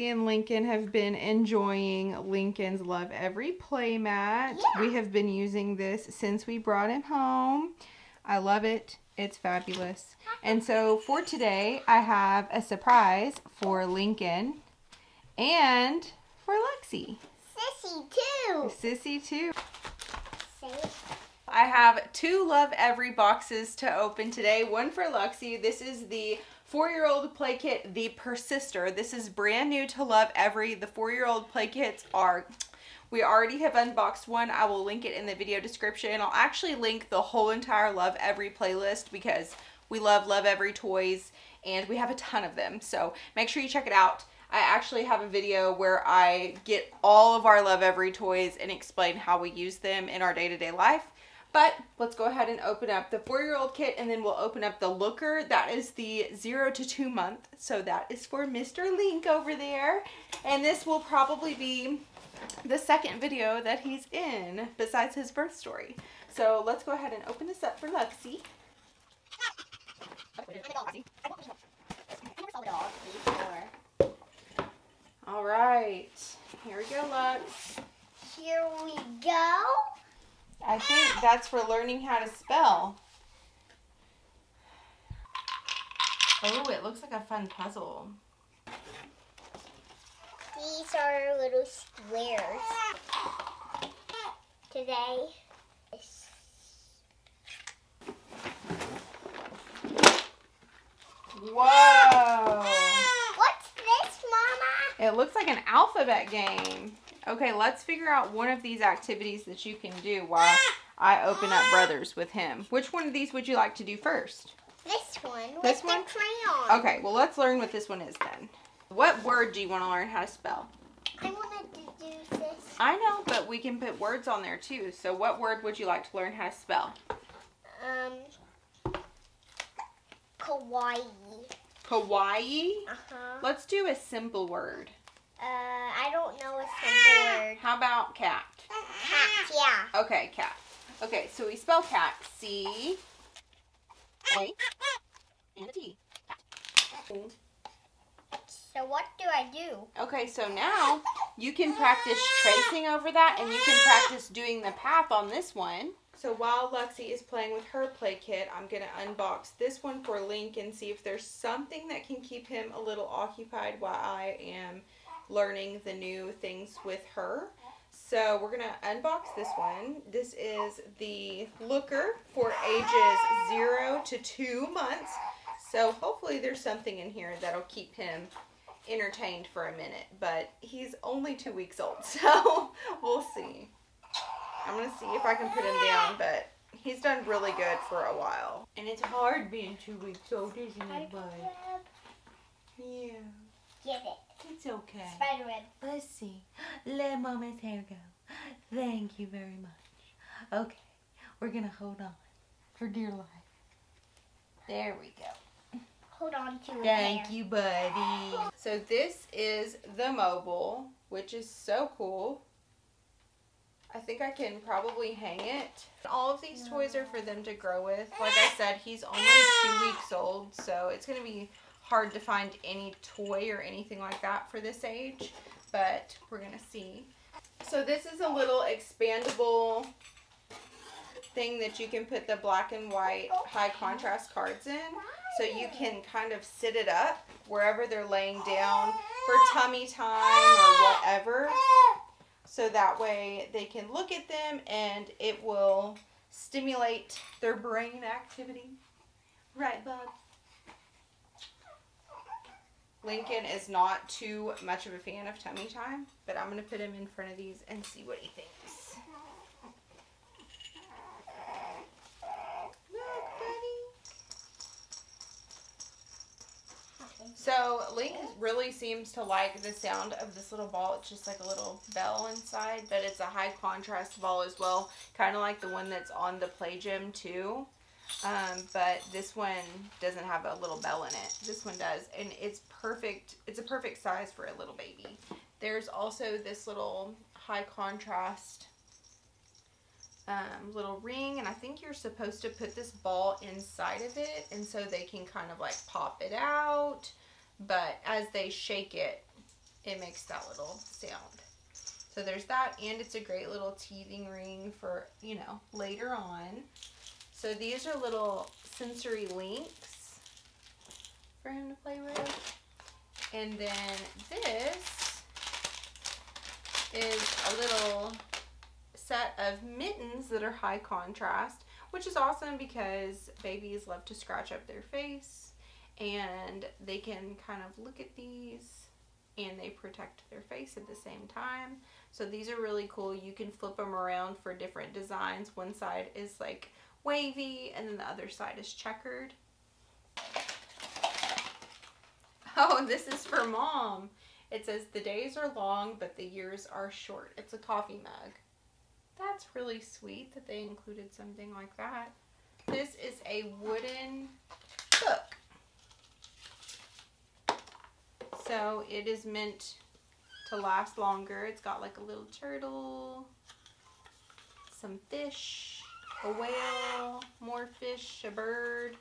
Lexi and Lincoln have been enjoying Lincoln's Lovevery playmat. Yeah. We have been using this since we brought him home. I love it. It's fabulous. And so for today, I have a surprise for Lincoln and for Lexi. Sissy too. Sissy too. I have two Lovevery boxes to open today. One for Lexi. This is the four-year-old play kit, the Persister. This is brand new to Lovevery. The four-year-old play kits are, we already have unboxed one. I will link it in the video description. I'll actually link the whole entire Lovevery playlist because we love Lovevery toys and we have a ton of them. So make sure you check it out. I actually have a video where I get all of our Lovevery toys and explain how we use them in our day-to-day life. But let's go ahead and open up the four-year-old kit and then we'll open up the looker. That is the zero to two month. So that is for Mr. Link over there. And this will probably be the second video that he's in besides his birth story. So let's go ahead and open this up for Luxie. All right, here we go, Lux. Here we go. I think that's for learning how to spell. Oh, it looks like a fun puzzle. These are little squares. Today is Whoa! What's this, Mama? It looks like an alphabet game. Okay, let's figure out one of these activities that you can do while I open up Brothers with him. Which one of these would you like to do first? This one This one? crayon. Okay, well, let's learn what this one is then. What word do you want to learn how to spell? I wanted to do this. I know, but we can put words on there too. So, what word would you like to learn how to spell? Um, kawaii. Hawaii? Uh huh. Let's do a simple word. Uh, I don't know a simple word. How about cat? Cat, yeah. Okay, cat. Okay, so we spell cat C A and a T. So what do I do? Okay, so now you can practice tracing over that and you can practice doing the path on this one. So while Lexi is playing with her play kit, I'm going to unbox this one for Link and see if there's something that can keep him a little occupied while I am learning the new things with her. So we're going to unbox this one. This is the Looker for ages 0 to 2 months. So hopefully there's something in here that'll keep him entertained for a minute, but he's only two weeks old, so we'll see. I'm gonna see if I can put him down, but he's done really good for a while. And it's hard being two weeks old, isn't it, bud? Yeah, Get it. It's okay. Spiderweb. Let's see. Let Mama's hair go. Thank you very much. Okay, we're gonna hold on for dear life. There we go. Hold on to it. Thank you, buddy. So this is the mobile, which is so cool. I think I can probably hang it. All of these toys are for them to grow with. Like I said, he's only two weeks old, so it's going to be hard to find any toy or anything like that for this age, but we're going to see. So this is a little expandable thing that you can put the black and white oh, high contrast cards in. So you can kind of sit it up wherever they're laying down for ah. tummy time or ah. whatever. Ah. So that way they can look at them and it will stimulate their brain activity. Right, bud? Lincoln is not too much of a fan of tummy time, but I'm going to put him in front of these and see what he thinks. Look, buddy. So Link really seems to like the sound of this little ball. It's just like a little bell inside, but it's a high contrast ball as well, kind of like the one that's on the play gym too. Um, but this one doesn't have a little bell in it. This one does, and it's perfect. It's a perfect size for a little baby. There's also this little high contrast um, little ring, and I think you're supposed to put this ball inside of it, and so they can kind of like pop it out. But as they shake it, it makes that little sound. So there's that, and it's a great little teething ring for, you know, later on. So these are little sensory links for him to play with. And then this is a little set of mittens that are high contrast, which is awesome because babies love to scratch up their face and they can kind of look at these and they protect their face at the same time. So these are really cool. You can flip them around for different designs. One side is like wavy and then the other side is checkered. Oh, this is for mom. It says the days are long, but the years are short. It's a coffee mug. That's really sweet that they included something like that. This is a wooden book. So it is meant to last longer. It's got like a little turtle, some fish, a whale, more fish, a bird.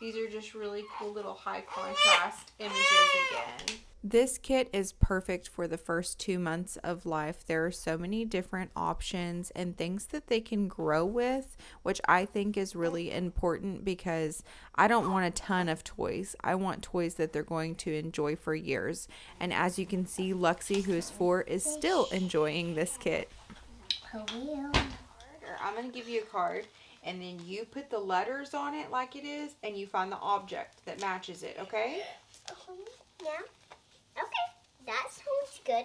These are just really cool little high contrast images again. This kit is perfect for the first two months of life. There are so many different options and things that they can grow with, which I think is really important because I don't want a ton of toys. I want toys that they're going to enjoy for years. And as you can see, Luxie, who is four, is still enjoying this kit. I'm going to give you a card and then you put the letters on it like it is and you find the object that matches it, okay? Uh-huh. Yeah. Okay, that sounds good.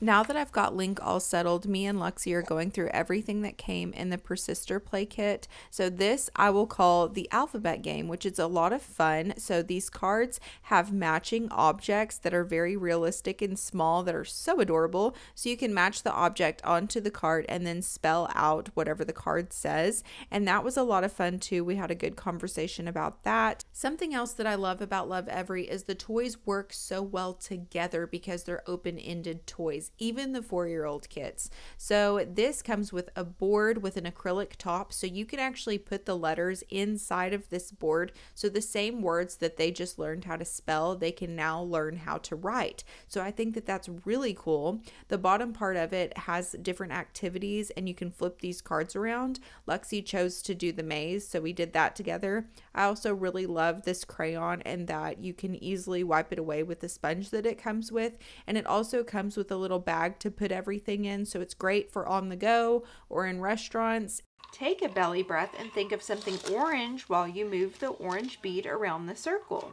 Now that I've got Link all settled, me and Luxie are going through everything that came in the Persister play kit. So this I will call the alphabet game, which is a lot of fun. So these cards have matching objects that are very realistic and small that are so adorable. So you can match the object onto the card and then spell out whatever the card says. And that was a lot of fun too. We had a good conversation about that. Something else that I love about Lovevery is the toys work so well together because they're open-ended toys even the four year old kits. So this comes with a board with an acrylic top, so you can actually put the letters inside of this board. So the same words that they just learned how to spell, they can now learn how to write. So I think that that's really cool. The bottom part of it has different activities, and you can flip these cards around. Luxie chose to do the maze, so we did that together. I also really love this crayon and that you can easily wipe it away with the sponge that it comes with. And it also comes with a little bag to put everything in, so it's great for on the go or in restaurants. Take a belly breath and think of something orange while you move the orange bead around the circle.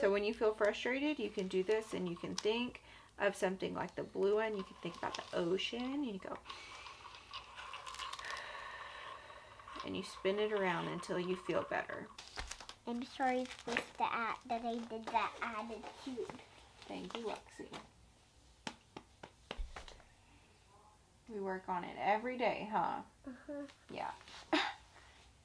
So when you feel frustrated, you can do this and you can think of something like the blue one. You can think about the ocean and you go and you spin it around until you feel better. I'm sorry for the act that I did that attitude. Thank you, Luxie. We work on it every day, huh? Uh-huh. Yeah.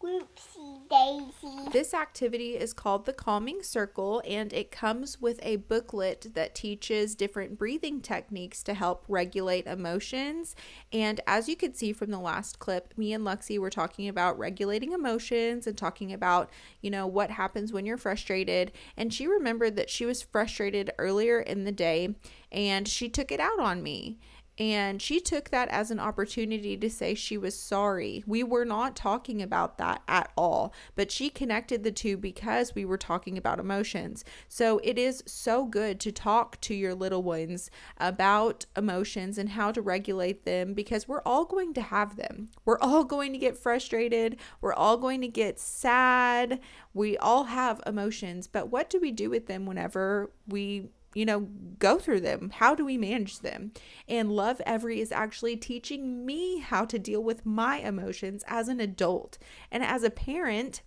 Whoopsie daisy. This activity is called the Calming Circle and it comes with a booklet that teaches different breathing techniques to help regulate emotions. And as you can see from the last clip, me and Luxie were talking about regulating emotions and talking about, you know, what happens when you're frustrated. And she remembered that she was frustrated earlier in the day and she took it out on me. And she took that as an opportunity to say she was sorry. We were not talking about that at all, but she connected the two because we were talking about emotions. So it is so good to talk to your little ones about emotions and how to regulate them because we're all going to have them. We're all going to get frustrated. We're all going to get sad. We all have emotions, but what do we do with them whenever we you know, go through them? How do we manage them? And Lovevery is actually teaching me how to deal with my emotions as an adult. And as a parent,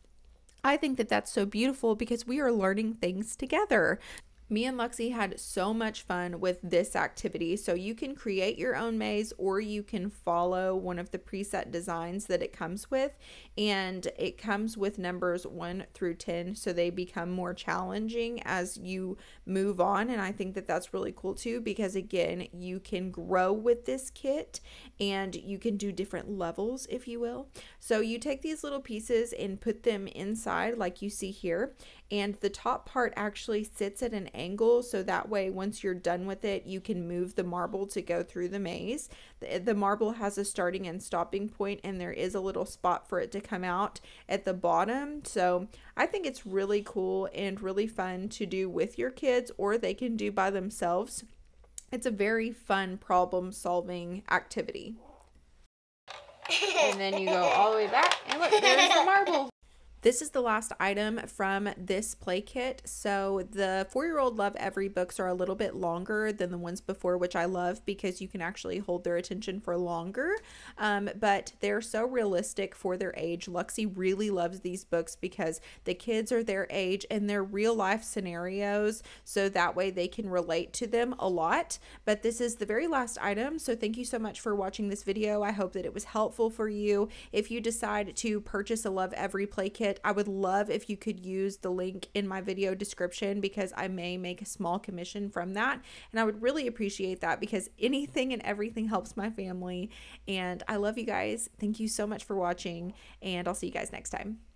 I think that that's so beautiful because we are learning things together. Me and Luxie had so much fun with this activity. So you can create your own maze or you can follow one of the preset designs that it comes with. And it comes with numbers 1 through 10. So they become more challenging as you move on. And I think that that's really cool too because, again, you can grow with this kit and you can do different levels, if you will. So you take these little pieces and put them inside, like you see here and the top part actually sits at an angle so that way once you're done with it you can move the marble to go through the maze. The, the marble has a starting and stopping point and there is a little spot for it to come out at the bottom. So i think it's really cool and really fun to do with your kids or they can do by themselves. It's a very fun problem solving activity. And then you go all the way back and look there's the marble this is the last item from this play kit. So the four-year-old Lovevery books are a little bit longer than the ones before, which I love because you can actually hold their attention for longer. Um, but they're so realistic for their age. Luxie really loves these books because the kids are their age and they're real life scenarios. So that way they can relate to them a lot. But this is the very last item. So thank you so much for watching this video. I hope that it was helpful for you. If you decide to purchase a Lovevery play kit, it. I would love if you could use the link in my video description because I may make a small commission from that. And I would really appreciate that because anything and everything helps my family. And I love you guys. Thank you so much for watching, and I'll see you guys next time.